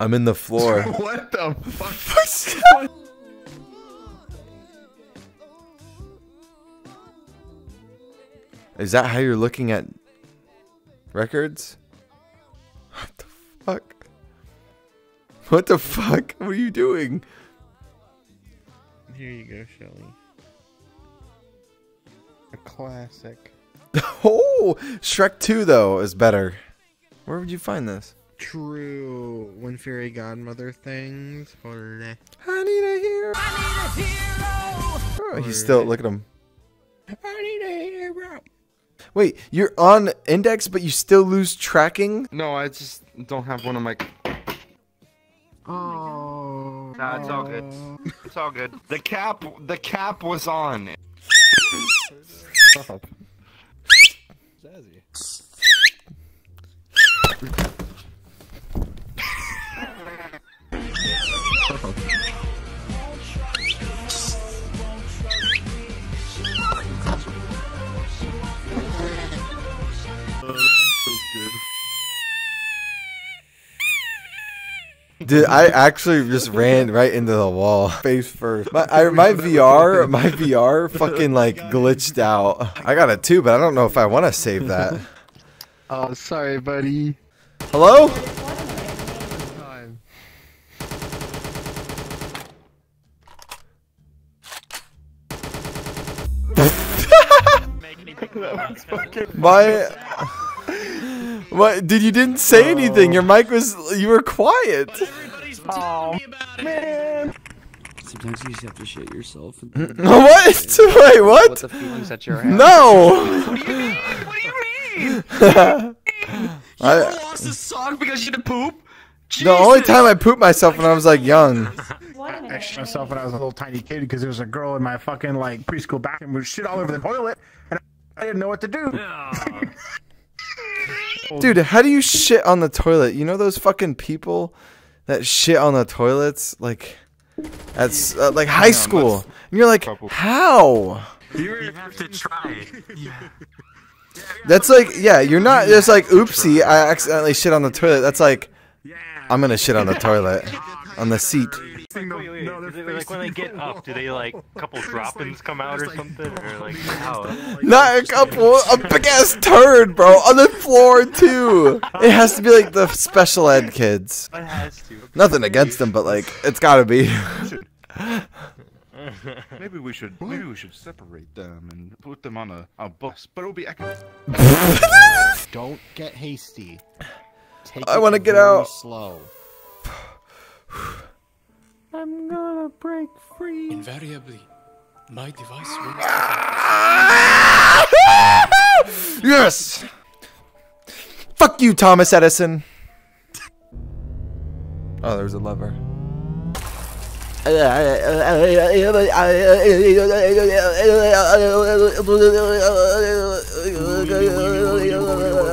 I'm in the floor. what the fuck? Is that how you're looking at records? What the fuck? What the fuck? What are you doing? Here you go, Shelly. A classic. Oh, Shrek 2 though is better. Where would you find this? True. When fairy godmother things. Holy. I need a hero. Oh, he's still look at him. I need a hero. Wait, you're on index, but you still lose tracking. No, I just don't have one of my. Oh. Nah, it's all good. It's all good. The cap, the cap was on. Stop. Dude, I actually just ran right into the wall, face first. My I, my VR, my VR, fucking like glitched out. I got it too, but I don't know if I want to save that. Oh, sorry, buddy. Hello? My. What? Dude, you didn't say anything. Your mic was. You were quiet. Everybody's palm. Man. Sometimes you just have to shit yourself. And What? Wait, what what? the feelings that you're having. No. What do you mean? What do you mean? I, lost a song because you had to poop? the only time I pooped myself when I was like young. I shit myself when I was a little tiny kid because there was a girl in my fucking like preschool bathroom who shit all over the toilet, and I didn't know what to do. Dude, how do you shit on the toilet? You know those fucking people that shit on the toilets, like at uh, like high school, and you're like, how? You have to try. That's like, yeah, you're not just like, oopsie, I accidentally shit on the toilet. That's like, I'm gonna shit on the toilet, on the seat. Wait, wait, wait. Like when they get up, do they like a couple droppings come out or something? Or like how? Not a couple, a big ass turd, bro, on the floor too. It has to be like the special ed kids. It has to. Nothing against them, but like, it's gotta be. Maybe we should maybe we should separate them and put them on a, a bus, but it'll be economic. Don't get hasty. Take I it wanna get out. Slow. I'm gonna break free. Invariably, my device will. Yes! Fuck you, Thomas Edison. Oh, there's a lever.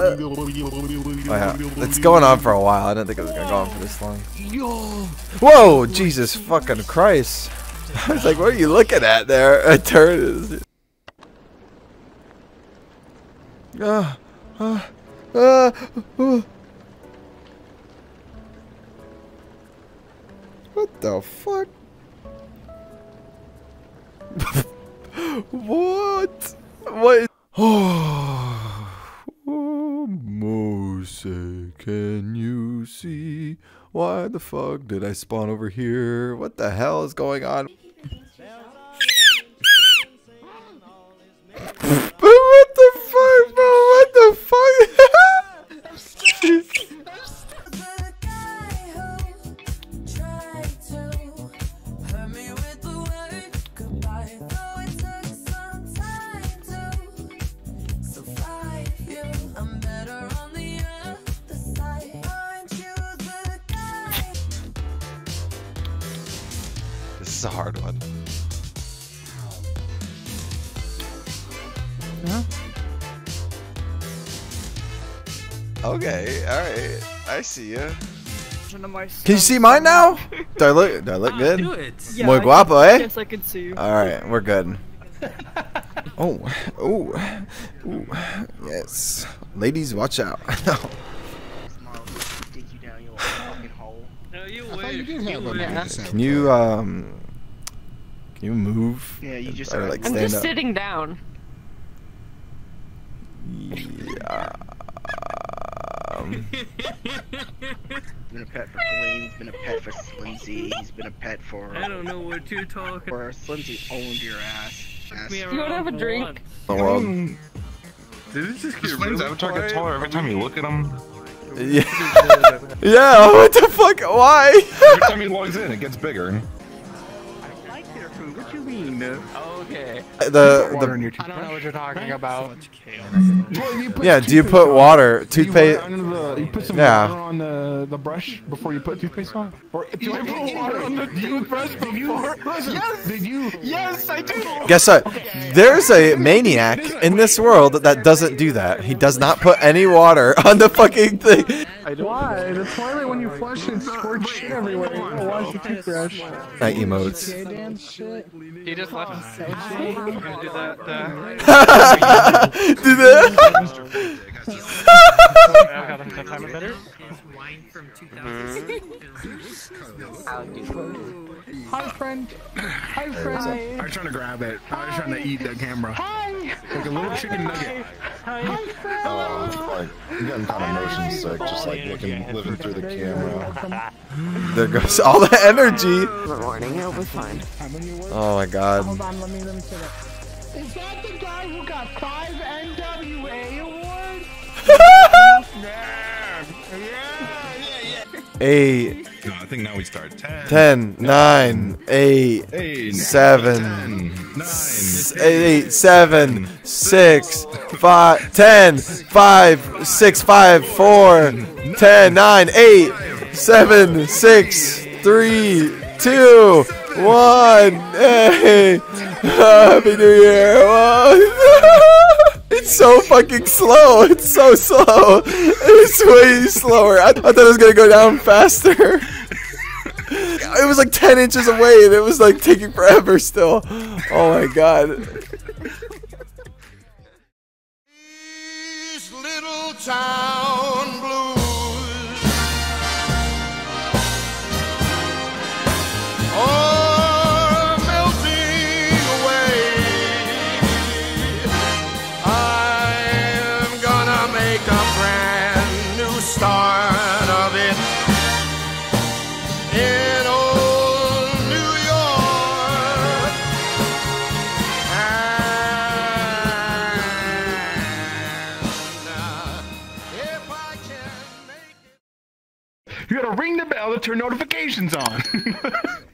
Oh, yeah. It's going on for a while. I didn't think it was gonna go on for this long. Whoa, Jesus fucking Christ! I was like, what are you looking at there? A turd is. Ah, ah, ah, ah. What the fuck? what? What? Oh, Mose, can you see? Why the fuck did I spawn over here? What the hell is going on? Is a hard one. Okay, alright. I see you. Can you see mine now? Do I look? Do I look good? Yeah, Muy I guapo, can- eh? Yes, I can see you. All right, we're good. Oh, oh, ooh, yes. Ladies, watch out. Dig you down your fucking hole. Thought you did have a Yeah. Can you um? Can you move? Yeah, you just or like I'm just up? sitting down. Yeah. Um, He's been a pet for Dwayne, he's been a pet for Slimsy, he's been a pet for... I don't know what you're talking For Slimsy owned your ass. ass. You wanna have a drink? one. the world. Did it just Does Flame's avatar get taller every time you look at him? Yeah. yeah. What the fuck? Why? Every time he logs in, it gets bigger. What you mean? Okay. the the I don't know what you're talking about. yeah. Do you put water, toothpaste? Under the, you put some Yeah. water on the, the brush before you put toothpaste on? Or do I put water on the toothbrush before? Listen, Yes! Did you? Yes, I do. Guess what? There's a maniac in this world that doesn't do that. He does not put any water on the fucking thing. Why? The toilet when you flush it squirts shit everywhere. You gotta wash the toothbrush. That emotes. Okay, damn shit. He just left. You gonna do that? Uh, do that. I got him that time of better. Hi, friend. Hi, friend. I was trying to grab it. I was trying to eat the camera. Hi. Like a little chicken nugget. Oh, like getting kind of motion sick, just like looking, living through the camera. There goes all the energy. Good morning, it'll be fine. Oh my god. Hold on, let me let me say that. Is that the guy who got five NWA awards? Eight, No, I think now we start. Ten. ten, nine, eight, Eight, seven, ten, nine, s- eight, seven, six, five, ten, five, six, five, four, ten, nine, eight, seven, six, three, two, one. Hey, happy New Year! It's so fucking slow. It's so slow. It's way slower. I, I thought it was gonna go down faster. It was like 10 inches away and it was like taking forever still. Oh my god. little town ring the bell to turn notifications on.